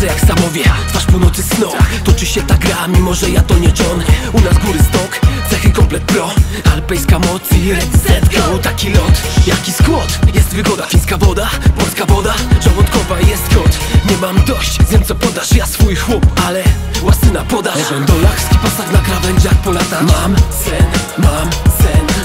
Chodzę jak samowie, twarz północy snow Toczy się ta gra, mimo że ja to nie John. U nas góry stok, cechy komplet pro. Alpejska moc i red set go Taki lot, jaki skład? Jest wygoda, fińska woda, polska woda. Żołądkowa jest kod Nie mam dość, zjem co podasz. Ja swój chłop, ale łasyna podasz O gondolach, skipasach na krawędziach polata Mam sen, mam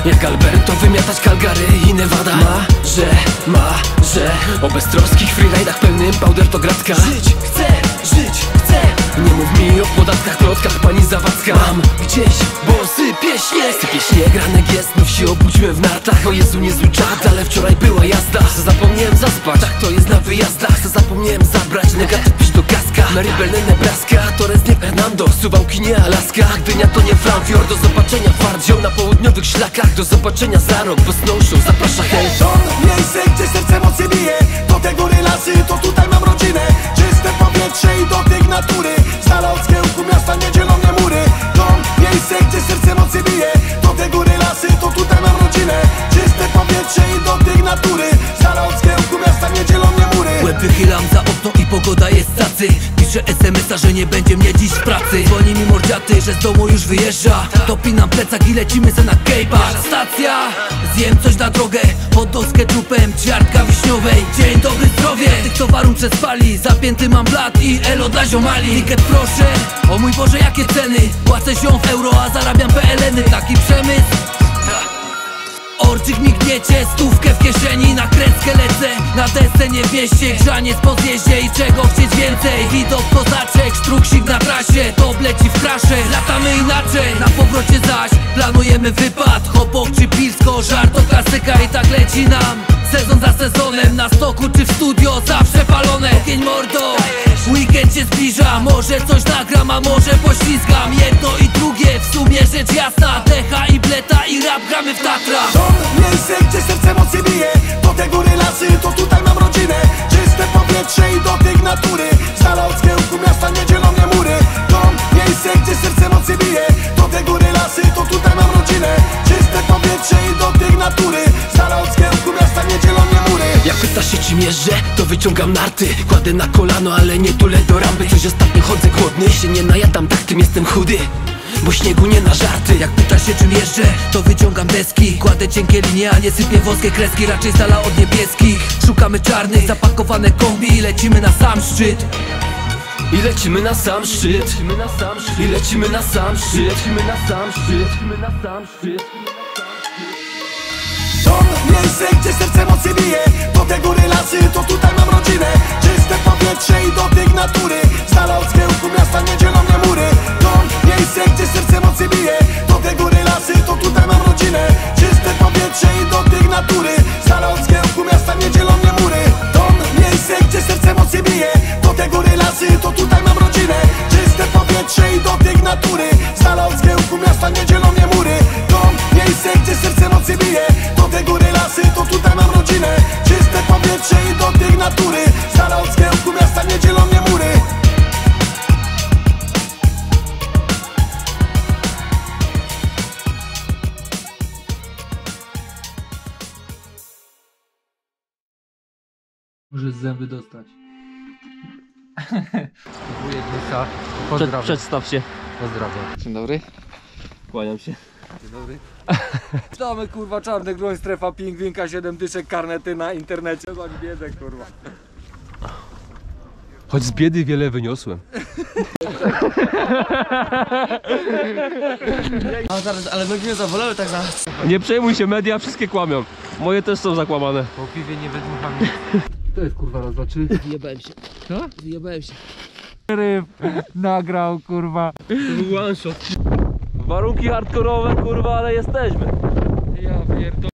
Jak Alberto wymiatać Calgary i Nevada. Ma, że, ma, że. O beztroskich freeridach pełnym powder to gratka. Żyć chcę, żyć chcę. Nie mów mi o podatkach, plotkach pani Zawadzka Mam gdzieś, bo sypie śnieg. Sypie śnieg, ranek jest, znów się obudziłem w nartach. O Jezu, niezły czad, ale wczoraj była jazda. Zapomniałem zaspać, tak to jest na wyjazdach. Zapomniałem zabrać, negatyw pisz do gaska Maribel, Nebraska, Torres nie Fernando. Suwałki nie Alaska, Gdynia to nie Framfjord Do zobaczenia Wardzią na południowych szlakach. Do zobaczenia za rok, bo snowshow zaprasza hej To miejsce, gdzie serce mocniej bije. Do te góry lasy, to tutaj Piszę SMS-a, że nie będzie mnie dziś w pracy. Dzwoni mi mordziaty, że z domu już wyjeżdża. Dopinam plecak i lecimy se na kejbar Stacja, zjem coś na drogę. Doskę trupem, ćwiartka wiśniowej. Dzień dobry, zdrowie, tych towarów przespali. Zapięty mam blat i elo dla ziomali. Ticket proszę, o mój Boże jakie ceny? Płacę ziom w euro, a zarabiam PLN-y Taki przemysł Orczyk mi gniecie, stówkę w kieszeni Na kreskę lecę, na desce nie w mieście Grzaniec po zjeździe i czego chcieć więcej. Widok kozaczek, sztruksik na trasie Top leci w krasze, latamy inaczej Na powrocie zaś planujemy wypad. Hopok czy pilsko, żart to klasyka I tak leci nam. Sezon za sezonem Na stoku czy w studio, zawsze palone. Ogień mordo, się zbliża Może coś nagram, a może poślizgam. Jedno i drugie, w sumie rzecz jasna. Decha i bleta i rap gramy w Tatra To miejsce, gdzie serce mocniej bije. Do te góry lasy, to tutaj mam rodzinę. Czyste powietrze i dotyk natury. Z dala od zgiełku miasta nie dzielą mnie mury. To miejsce, gdzie serce mocniej bije. Do te góry lasy, to tutaj mam rodzinę. Czyste powietrze i dotyk natury. Z dala od zgiełku miasta nie dzielą mnie mury Jak pytasz się czym jeżdżę, to wyciągam narty. Kładę na kolano, ale nie tulę do rampy. Coś ostatnio chodzę głodny, się nie najadam, tak tym jestem chudy. Bo śniegu nie na żarty. Jak pytasz się czym jeżdżę, to wyciągam deski. Kładę cienkie linie, a nie sypię włoskie kreski Raczej z dala od niebieskich. Szukamy czarnych, zapakowane kombi I lecimy na sam szczyt. I lecimy na sam szczyt. I lecimy na sam szczyt. Lecimy na sam szczyt. Lecimy na sam szczyt. To miejsce, gdzie serce mocniej bije te góry lasy, to tutaj mam rodzinę. Czyste powietrze i dotyk natury. Z dala od zgiełku miasta nie dzielą mnie mury. To miejsce, gdzie serce mocniej bije. Do te góry lasy, to tutaj mam rodzinę. Czyste powietrze i dotyk natury. Z dala od zgiełku miasta nie dzielą mnie mury. To miejsce, gdzie serce mocniej bije. Do te góry lasy, to tutaj mam rodzinę. Czyste powietrze i dotyk natury. Z dala od zgiełku miasta nie dzielą mnie mury. To miejsce, gdzie serce mocniej bije Może zęby dostać. Pozdrawiam. Przedstaw się. Pozdrawiam. Dzień dobry. Kłaniam się. Dzień dobry. Witamy kurwa czarny groń, strefa pingwinka, 7 dyszek, karnety na internecie. Zobacz biedę kurwa. Choć z biedy wiele wyniosłem. A zaraz, ale nogi mnie zawolały tak za... Nie przejmuj się, media wszystkie kłamią. Moje też są zakłamane. Po piwie nie wydmucham. To jest kurwa raz, dwa, trzy. Wyjebałem się. Co? Wyjebałem się. Ryb nagrał kurwa. One shot. Warunki hardkorowe, kurwa, ale jesteśmy. Ja pierdolę.